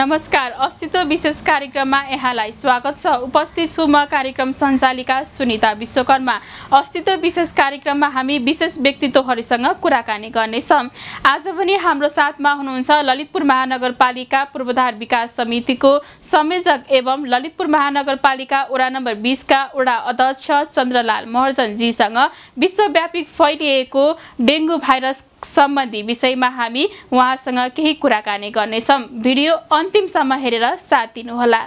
नमस्कार। अस्तित्व विशेष कार्यक्रममा यहाँलाई स्वागत छ। उपस्थित छु म कार्यक्रम सञ्चालिका सुनिता विश्वकर्मा। अस्तित्व विशेष कार्यक्रममा हामी विशेष व्यक्तित्वहरूसँग कुराकानी गर्नेछौँ। आज पनि हाम्रो साथमा हुनुहुन्छ ललितपुर महानगरपालिका पूर्वाधार विकास समितिको संयोजक एवं ललितपुर महानगरपालिका वडा नम्बर बिसका वडा अध्यक्ष चन्द्रलाल महर्जनजीसँग विश्वव्यापी फैलिएको डेङ्गु भाइरस सम्बन्धी विषयमा हामी उहाँसँग केही कुराकानी गर्नेछौँ। भिडियो अन्तिमसम्म हेरेर साथ दिनुहोला।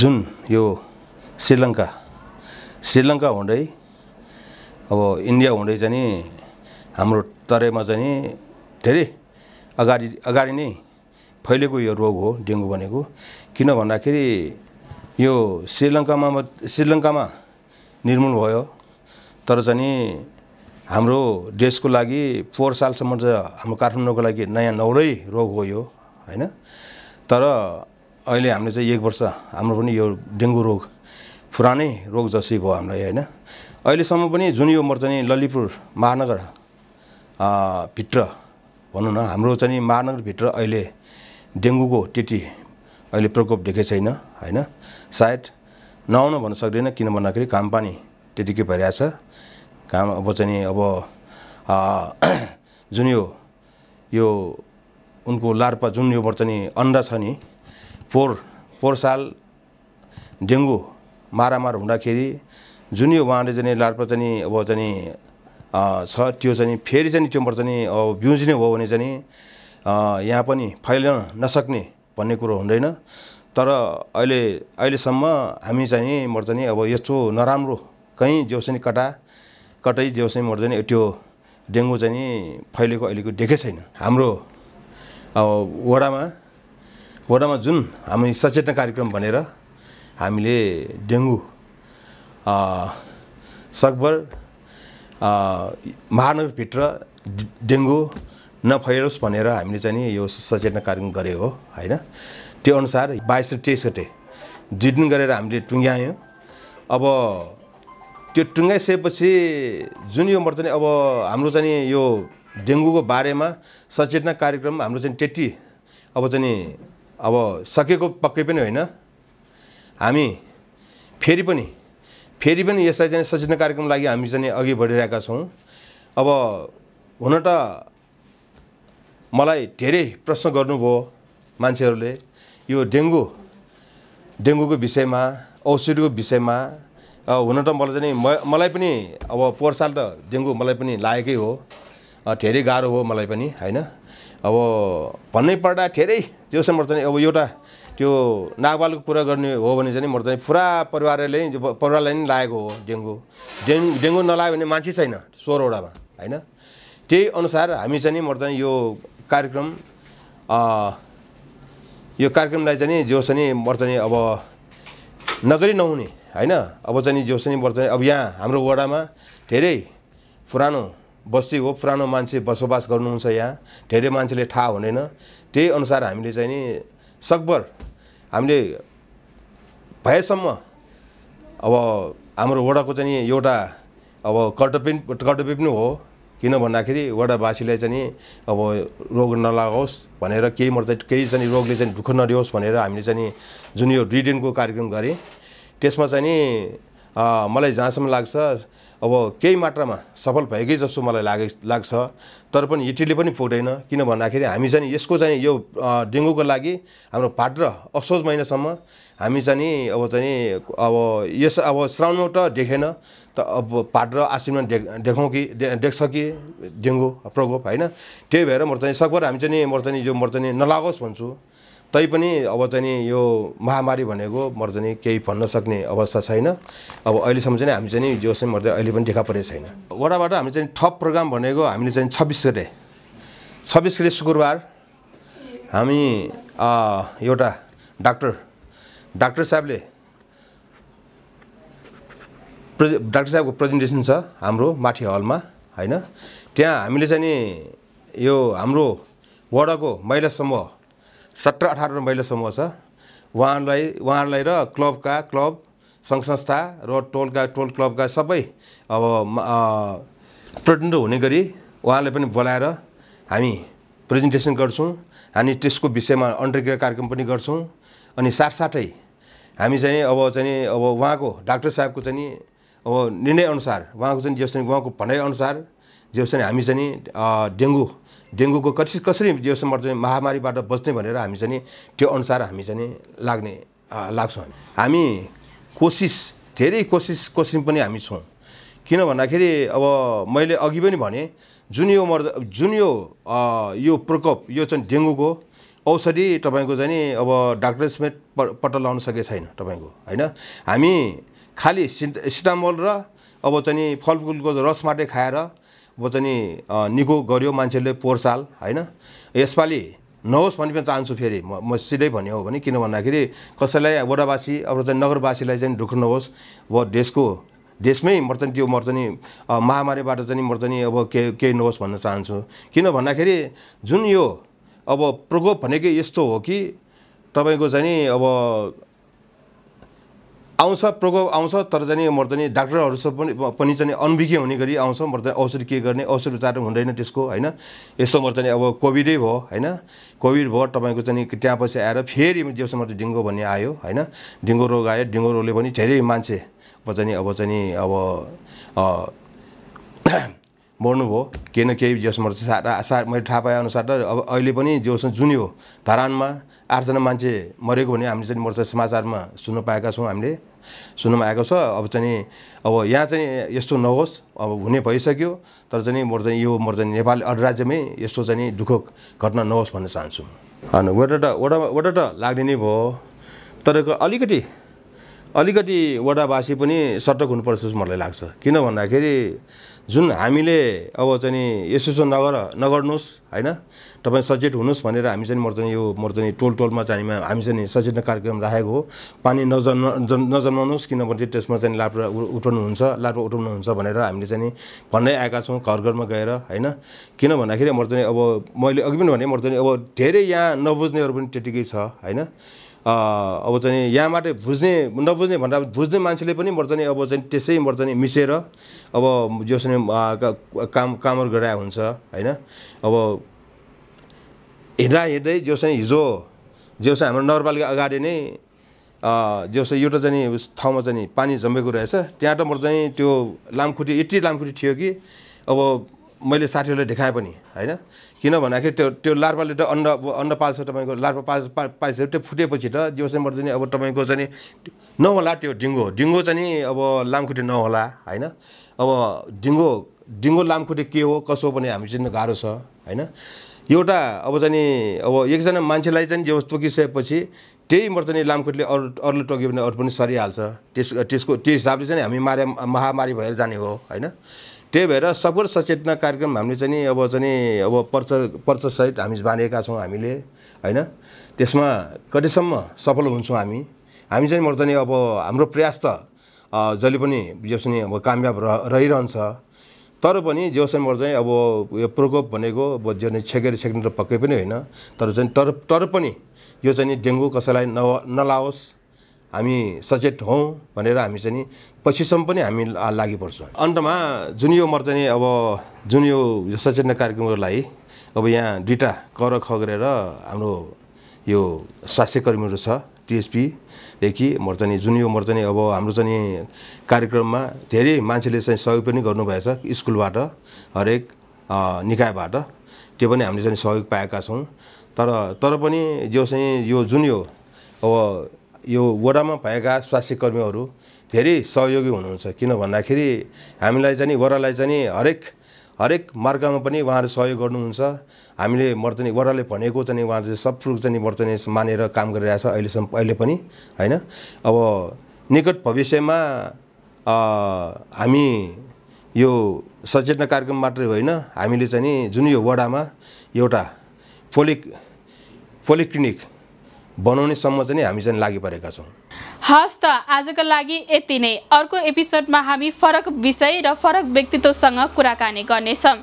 जुन यो श्रीलङ्का श्रीलङ्का हुँदै अब इन्डिया हुँदै चाहिँ हाम्रो तराईमा चाहिँ धेरै अगाडि अगाडि नै फैलेको यो रोग हो डेङ्गु भनेको। किन भन्दाखेरि यो श्रीलङ्कामा श्रीलङ्कामा निर्मूल भयो। तर चाहिँ हाम्रो देशको लागि फोहोर सालसम्म चाहिँ हाम्रो काठमाडौँको लागि नयाँ नौरै रोग हो यो होइन? तर अहिले हामीले चाहिँ एक वर्ष हाम्रो पनि यो डेङ्गु रोग पुरानै रोग जसै भयो हामीलाई होइन? अहिलेसम्म पनि जुन यो चाहिँ ललितपुर महानगर भित्र भनौँ न हाम्रो चाहिँ महानगरभित्र अहिले डेङ्गुको त्यति अहिले प्रकोप देखेको छैन होइन? सायद नआउन भन्न सक्दैन किन भन्दाखेरि काम पानी त्यतिकै भइरहेछ। काम अब चाहिँ अब जुन यो यो उनको लार्पा जुन यो नि अन्डा छ नि पोहोर पोहोर साल डेङ्गु मारामार हुँदाखेरि जुन यो उहाँले चाहिँ लार्पा चाहिँ अब चाहिँ छ त्यो चाहिँ फेरि चाहिँ त्यो नि अब बिउजिने हो भने चाहिँ यहाँ पनि फैलिन नसक्ने भन्ने कुरो हुँदैन। तर अहिले अहिलेसम्म हामी चाहिँ नि मर्छ नि अब यस्तो नराम्रो कहीँ जो चाहिँ नि कटा कतै जो चाहिँ मर्छ नि त्यो डेङ्गु चाहिँ नि फैलेको अहिलेको देखे छैन। हाम्रो अब वडामा वडामा जुन हामी सचेतना कार्यक्रम भनेर हामीले डेङ्गु सकभर महानगरभित्र डेङ्गु नफैलोस् भनेर हामीले चाहिँ नि यो सचेतना कार्यक्रम गरे हो होइन? त्यो अनुसार बाइस र तेइस गते दुई दिन गरेर हामीले टुङ्ग्यायौँ। अब त्यो टुङ्गाइसकेपछि जुन यो मर्छ नि अब हाम्रो चाहिँ यो डेङ्गुको बारेमा सचेतना कार्यक्रम हाम्रो चाहिँ त्यति अब चाहिँ अब सकेको पक्कै पनि होइन। हामी फेरि पनि फेरि पनि यसलाई चाहिँ सचेतना कार्यक्रम लागि हामी चाहिँ अघि बढिरहेका छौँ। अब हुन त मलाई धेरै प्रश्न गर्नुभयो मान्छेहरूले। यो डेङ्गु डेङ्गुको विषयमा औषधिको विषयमा हुन त मलाई चाहिँ म मलाई पनि अब पोहोर साल त डेङ्गु मलाई पनि लागेकै हो। धेरै गाह्रो हो मलाई पनि होइन? अब भन्नै पर्दा धेरै जोसम्म नि अब एउटा त्यो नागबालको कुरा गर्ने हो भने चाहिँ म चाहिँ पुरा परिवारले परिवारलाई नै लागेको हो डेङ्गु। डेङ्गु डेङ्गु नलाग्यो भने मान्छे छैन सोह्रवटामा होइन? त्यही अनुसार हामी चाहिँ म चाहिँ यो कार्यक्रम यो कार्यक्रमलाई चाहिँ नि जो छ नि मर चाहिँ अब नगरी नहुने होइन? अब चाहिँ नि जो छ नि मर चाहिँ अब यहाँ हाम्रो वडामा धेरै पुरानो बस्ती हो पुरानो मान्छे बसोबास गर्नुहुन्छ यहाँ। धेरै मान्छेले थाहा हुँदैन। त्यही अनुसार हामीले चाहिँ नि सकभर हामीले भएसम्म अब हाम्रो वडाको चाहिँ नि एउटा अब कर्तव्य कर्तव्य पनि हो। किन भन्दाखेरि वडावासीलाई चाहिँ अब रोग नलागोस् भनेर केही मर्दा केही चाहिँ रोगले चाहिँ दुःख नदियोस् भनेर हामीले चाहिँ जुन यो रिडेनको कार्यक्रम गरेँ त्यसमा चाहिँ मलाई जहाँसम्म लाग्छ अब केही मात्रामा सफल भएकै जस्तो मलाई लागे लाग्छ तर पनि यतिले पनि पुग्दैन किन भन्दाखेरि हामी चाहिँ यसको चाहिँ यो डेङ्गुको लागि हाम्रो भाद्र असोज महिनासम्म हामी चाहिँ अब चाहिँ अब यस अब श्रावणमा त देखेन त अब भाद्र आश्विनमा देख देखाउँ कि देख्छ कि डेङ्गु प्रकोप होइन? त्यही भएर म चाहिँ सकभर हामी चाहिँ म चाहिँ यो म चाहिँ नलागोस् भन्छु। तैपनि अब चाहिँ नि यो महामारी भनेको मर चाहिँ केही भन्न सक्ने अवस्था छैन। अब अहिलेसम्म चाहिँ हामी चाहिँ जो चाहिँ मर्दै अहिले पनि देखा परेको छैन। वडाबाट हामी चाहिँ थप प्रोग्राम भनेको हामीले चाहिँ छब्बिस गते छब्बिस गते शुक्रबार हामी एउटा डाक्टर डाक्टर साहबले प्रे डाक्टर साहबको प्रेजेन्टेसन छ हाम्रो माथि हलमा होइन? त्यहाँ हामीले चाहिँ नि यो हाम्रो वडाको महिला समूह सत्र अठार महिला समूह छ। उहाँहरूलाई उहाँहरूलाई र क्लबका क्लब सङ्घ संस्था र टोलका टोल क्लबका सबै अब प्रतिनिधि हुने गरी उहाँलाई पनि बोलाएर हामी प्रेजेन्टेसन गर्छौँ। अनि त्यसको विषयमा अन्तर्क्रिया कार्यक्रम पनि गर्छौँ। अनि साथसाथै हामी चाहिँ अब चाहिँ अब उहाँको डाक्टर साहबको चाहिँ अब निर्णयअनुसार उहाँको चाहिँ जस उहाँको भनाइअनुसार जस चाहिँ हामी चाहिँ डेङ्गु डेङ्गुको कति कसरी जेसम्म चाहिँ महामारीबाट बच्ने भनेर हामी चाहिँ त्यो अनुसार हामी चाहिँ लाग्ने लाग्छौँ हामी। कोसिस धेरै कोसिस कोसिस पनि हामी छौँ। किन भन्दाखेरि अब मैले अघि पनि भने जुन यो मर्द जुन यो यो प्रकोप यो चाहिँ डेङ्गुको औषधि तपाईँको चाहिँ अब डाक्टर समेत प पत्ता लगाउन सकेको छैन तपाईँको होइन? हामी खालि सिट सिटामोल र अब चाहिँ फलफुलको रस मात्रै खाएर अब चाहिँ निको गर्यो मान्छेले पोहोर साल होइन? यसपालि नहोस् भन्ने पनि चाहन्छु फेरि। म म सिधै भन्यो हो भने किन भन्दाखेरि कसैलाई वडावासी अब चाहिँ नगरवासीलाई चाहिँ दुःख नहोस्। अब देशको देशमै मर्चनी त्यो मर्चनी महामारीबाट चाहिँ मर्चनी अब के केही नहोस् भन्न चाहन्छु। किन भन्दाखेरि जुन यो अब प्रकोप भनेकै यस्तो हो कि तपाईँको चाहिँ अब आउँछ प्रकोप आउँछ तर चाहिँ मर्दनी डाक्टरहरूसँग पनि पनि चाहिँ अनभिज्ञ हुने गरी आउँछ मर्दनी औषध के गर्ने औषध उपचार हुँदैन त्यसको होइन? यसो मर्दनी अब कोभिडै भयो होइन? कोभिड भयो तपाईँको चाहिँ त्यहाँ आएर फेरि जेसम्म डेङ्गु भन्ने आयो होइन? डेङ्गु रोग आयो डेङ्गु रोगले पनि धेरै मान्छे चाहिँ अब चाहिँ अब मर्नुभयो। केही न केही जसमा सा सा मैले थाहा पाए अनुसार त अब अहिले पनि जोस जुन यो धरानमा आठजना मान्छे मरेको भने हामीले चाहिँ मर्छ समाचारमा सुन्न पाएका छौँ हामीले। सुन्नुमा आएको छ। अब चाहिँ अब यहाँ चाहिँ यस्तो नहोस्। अब हुने भइसक्यो। तर चाहिँ म चाहिँ यो म चाहिँ नेपाल अधिराज्यमै यस्तो चाहिँ दुःख घटना नहोस् भन्न चाहन्छु होइन वडा त वडा त लाग्ने नै भयो। तर अलिकति अलिकति वडावासी पनि सटक हुनुपर्छ जस्तो मलाई लाग्छ। किन भन्दाखेरि जुन हामीले अब चाहिँ यसो यसो नगर नगर्नुहोस् होइन? तपाईँ सचेत हुनुहोस् भनेर हामी चाहिँ मर् चाहिँ यो मर् चाहिँ टोल टोलमा चाहिँ हामी चाहिँ सचेतना कार्यक्रम राखेको हो। पानी नजन्म नजन्माउनुहोस् किनभने त्यसमा चाहिँ लाप्रा उठाउनुहुन्छ लाप्रा उठाउनुहुन्छ भनेर हामीले चाहिँ भन्दै आएका छौँ घर घरमा गएर होइन? किन भन्दाखेरि मर् चाहिँ अब मैले अघि पनि भने मर् चाहिँ अब धेरै यहाँ नबुझ्नेहरू पनि त्यतिकै छ होइन? अब चाहिँ यहाँबाट बुझ्ने नबुझ्ने भन्दा बुझ्ने मान्छेले पनि मर्छ नि अब चाहिँ त्यसै मर्छ नि मिसेर। अब जो चाहिँ काम कामहरू गराए हुन्छ होइन? अब हिँड्दा हिँड्दै जो चाहिँ हिजो जो चाहिँ हाम्रो नगरपालिका अगाडि नै जो चाहिँ एउटा चाहिँ ठाउँमा चाहिँ पानी जमेको रहेछ त्यहाँ त मर्छ चाहिँ त्यो लामखुट्टी यति लामखुट्टी थियो कि अब मैले साथीहरूलाई देखाएँ पनि होइन? किन भन्दाखेरि त्यो त्यो लार्पाले त अन्न अन्न पाल्छ तपाईँको लार्पा पाल्छ पाल्छ त्यो फुटेपछि त जो चाहिँ मर्दैन अब तपाईँको चाहिँ नहोला त्यो डिङ्गो। डिङ्गो चाहिँ अब लामखुट्टे नहोला होइन? अब डिङ्गो डिङ्गो लामखुट्टे के हो कसो हो भने हामी चाहिँ गाह्रो छ होइन? एउटा अब चाहिँ अब एकजना मान्छेलाई चाहिँ जो तोकिसकेपछि त्यही मर्छ नि लामखुट्टेले अरू अरूले टोक्यो भने अरू पनि सरिहाल्छ। त्यस त्यसको त्यो हिसाबले चाहिँ हामी मारे महामारी भएर जाने हो होइन? त्यही भएर सबैको सचेतना कार्यक्रम हामीले चाहिँ अब चाहिँ अब पर्च पर्चसहित हामी बाँधेका छौँ हामीले होइन? त्यसमा कतिसम्म सफल हुन्छौँ हामी? हामी चाहिँ मर्छ नि अब हाम्रो प्रयास त जहिले पनि नि अब कामयाब रहिरहन्छ। तर पनि जो चाहिँ मर्छ अब यो प्रकोप भनेको अब जो छेकेर छेक्ने त पक्कै पनि होइन। तर चाहिँ तर तर पनि यो चाहिँ डेङ्गु कसैलाई न नलाओस्। हामी सचेत हौँ भनेर हामी चाहिँ पछिसम्म पनि हामी लागि पर्छौँ। अन्तमा जुन यो मर्चनी अब जुन यो सचेतना कार्यक्रमको लागि अब यहाँ दुइटा कर ख गरेर हाम्रो यो स्वास्थ्य कर्मीहरू छ टिएसपीदेखि मर्चनी जुन यो मर्चनी अब हाम्रो चाहिँ कार्यक्रममा धेरै मान्छेले चाहिँ सहयोग पनि गर्नुभएछ स्कुलबाट हरेक निकायबाट। त्यो पनि हामीले चाहिँ सहयोग पाएका छौँ। तर तर पनि जो चाहिँ यो जुन यो अब यो वडामा भएका स्वास्थ्य कर्मीहरू धेरै सहयोगी हुनुहुन्छ। किन भन्दाखेरि हामीलाई चाहिँ वडालाई चाहिँ हरेक हरेक मार्गमा पनि उहाँहरू सहयोग गर्नुहुन्छ। हामीले मर्तनी वडाले भनेको चाहिँ उहाँ चाहिँ सब कुरो चाहिँ मर्तनी मानेर काम गरिरहेछ अहिलेसम्म अहिले पनि होइन? अब निकट भविष्यमा हामी यो सचेतना कार्यक्रम मात्रै होइन हामीले चाहिँ जुन यो वडामा एउटा पोलिक पोलिक्लिनिक बनाउनेसम्म चाहिँ हामी चाहिँ लागि परेका छौँ। हस् त आजको लागि यति नै। अर्को एपिसोडमा हामी फरक विषय र फरक व्यक्तित्वसँग कुराकानी गर्नेछौँ।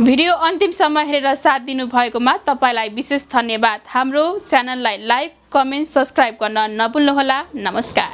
भिडियो अन्तिमसम्म हेरेर साथ दिनुभएकोमा तपाईँलाई विशेष धन्यवाद। हाम्रो च्यानललाई लाइक कमेन्ट सब्सक्राइब गर्न नभुल्नुहोला। नमस्कार।